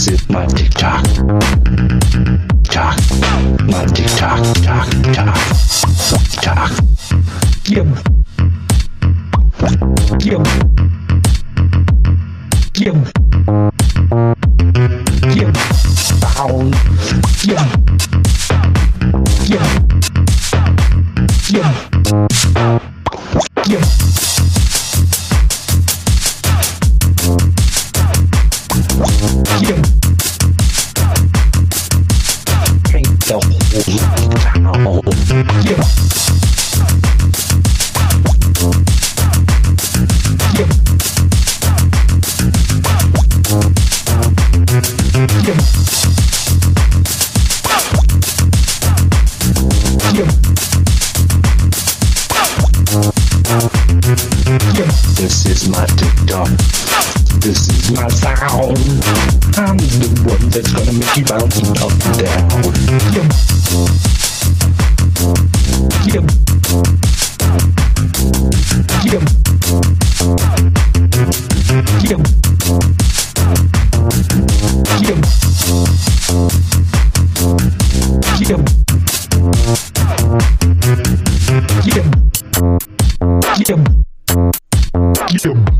This is my TikTok. Talk. My TikTok. Talk. Talk. Talk. Yep. Yep. Yep. Yep. Down. This is my TikTok. This is my sound. I'm the one that's gonna make you bounce up and down. Yeah.